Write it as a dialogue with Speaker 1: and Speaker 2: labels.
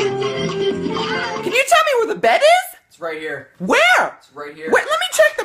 Speaker 1: Can you tell me where the bed is?
Speaker 2: It's right here.
Speaker 1: Where?
Speaker 2: It's right here.
Speaker 1: Wait, let me check